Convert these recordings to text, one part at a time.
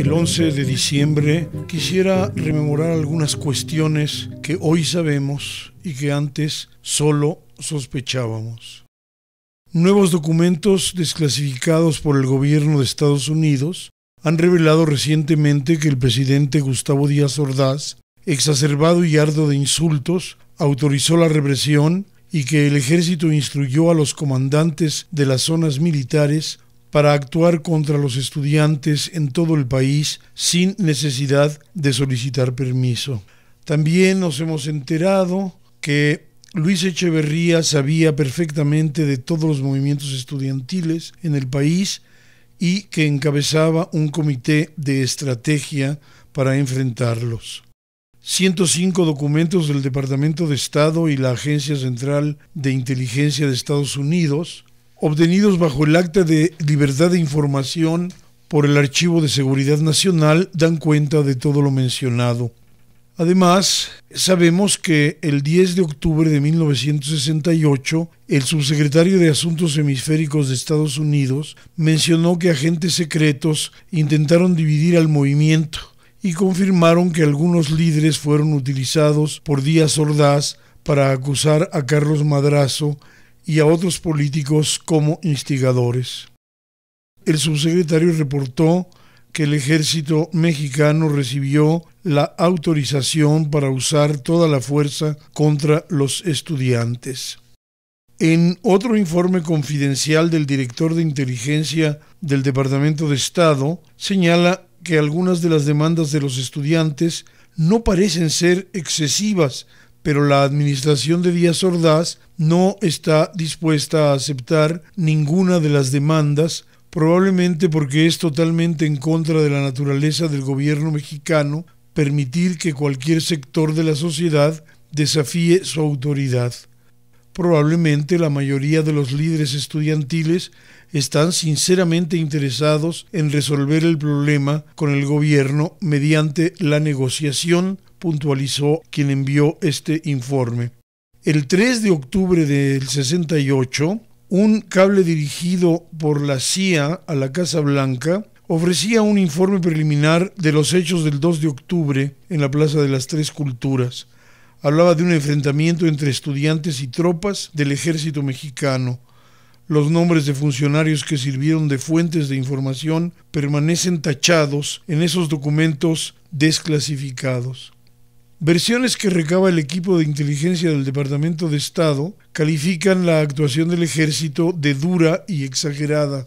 el 11 de diciembre, quisiera rememorar algunas cuestiones que hoy sabemos y que antes solo sospechábamos. Nuevos documentos desclasificados por el gobierno de Estados Unidos han revelado recientemente que el presidente Gustavo Díaz Ordaz, exacerbado y ardo de insultos, autorizó la represión y que el ejército instruyó a los comandantes de las zonas militares para actuar contra los estudiantes en todo el país sin necesidad de solicitar permiso. También nos hemos enterado que Luis Echeverría sabía perfectamente de todos los movimientos estudiantiles en el país y que encabezaba un comité de estrategia para enfrentarlos. 105 documentos del Departamento de Estado y la Agencia Central de Inteligencia de Estados Unidos, obtenidos bajo el Acta de Libertad de Información por el Archivo de Seguridad Nacional, dan cuenta de todo lo mencionado. Además, sabemos que el 10 de octubre de 1968, el subsecretario de Asuntos Hemisféricos de Estados Unidos mencionó que agentes secretos intentaron dividir al movimiento y confirmaron que algunos líderes fueron utilizados por Díaz Ordaz para acusar a Carlos Madrazo y a otros políticos como instigadores. El subsecretario reportó que el ejército mexicano recibió la autorización para usar toda la fuerza contra los estudiantes. En otro informe confidencial del director de inteligencia del Departamento de Estado, señala que algunas de las demandas de los estudiantes no parecen ser excesivas, pero la administración de Díaz Ordaz no está dispuesta a aceptar ninguna de las demandas, probablemente porque es totalmente en contra de la naturaleza del gobierno mexicano permitir que cualquier sector de la sociedad desafíe su autoridad. Probablemente la mayoría de los líderes estudiantiles están sinceramente interesados en resolver el problema con el gobierno mediante la negociación, puntualizó quien envió este informe. El 3 de octubre del 68, un cable dirigido por la CIA a la Casa Blanca ofrecía un informe preliminar de los hechos del 2 de octubre en la Plaza de las Tres Culturas. Hablaba de un enfrentamiento entre estudiantes y tropas del ejército mexicano. Los nombres de funcionarios que sirvieron de fuentes de información permanecen tachados en esos documentos desclasificados. Versiones que recaba el equipo de inteligencia del Departamento de Estado califican la actuación del ejército de dura y exagerada.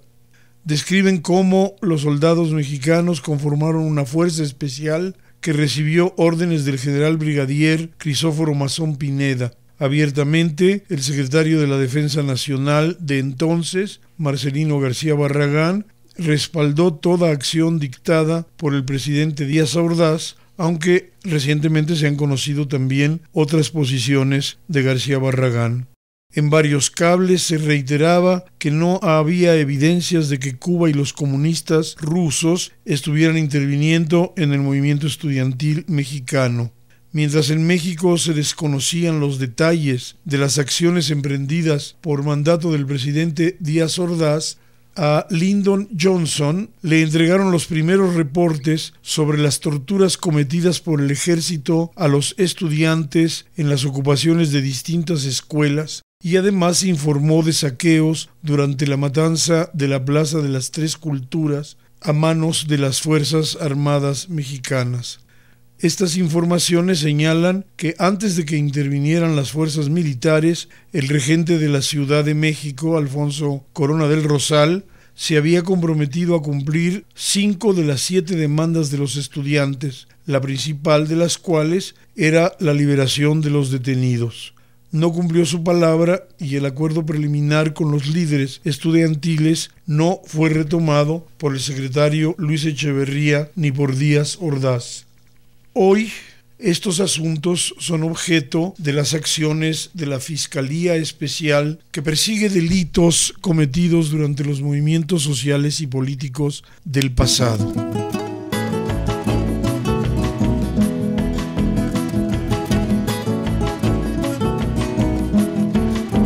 Describen cómo los soldados mexicanos conformaron una fuerza especial que recibió órdenes del general brigadier Crisóforo Mazón Pineda Abiertamente, el secretario de la Defensa Nacional de entonces, Marcelino García Barragán, respaldó toda acción dictada por el presidente Díaz Ordaz, aunque recientemente se han conocido también otras posiciones de García Barragán. En varios cables se reiteraba que no había evidencias de que Cuba y los comunistas rusos estuvieran interviniendo en el movimiento estudiantil mexicano. Mientras en México se desconocían los detalles de las acciones emprendidas por mandato del presidente Díaz Ordaz, a Lyndon Johnson le entregaron los primeros reportes sobre las torturas cometidas por el ejército a los estudiantes en las ocupaciones de distintas escuelas y además informó de saqueos durante la matanza de la Plaza de las Tres Culturas a manos de las Fuerzas Armadas Mexicanas. Estas informaciones señalan que antes de que intervinieran las fuerzas militares, el regente de la Ciudad de México, Alfonso Corona del Rosal, se había comprometido a cumplir cinco de las siete demandas de los estudiantes, la principal de las cuales era la liberación de los detenidos. No cumplió su palabra y el acuerdo preliminar con los líderes estudiantiles no fue retomado por el secretario Luis Echeverría ni por Díaz Ordaz. Hoy estos asuntos son objeto de las acciones de la Fiscalía Especial que persigue delitos cometidos durante los movimientos sociales y políticos del pasado.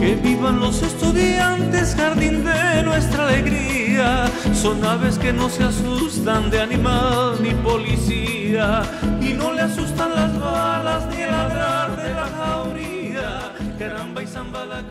Que vivan los estudiantes, jardín de nuestra alegría. Son aves que no se asustan de animal ni policía y no le asustan las balas ni el ladrar de la jauría. Caramba y zamba la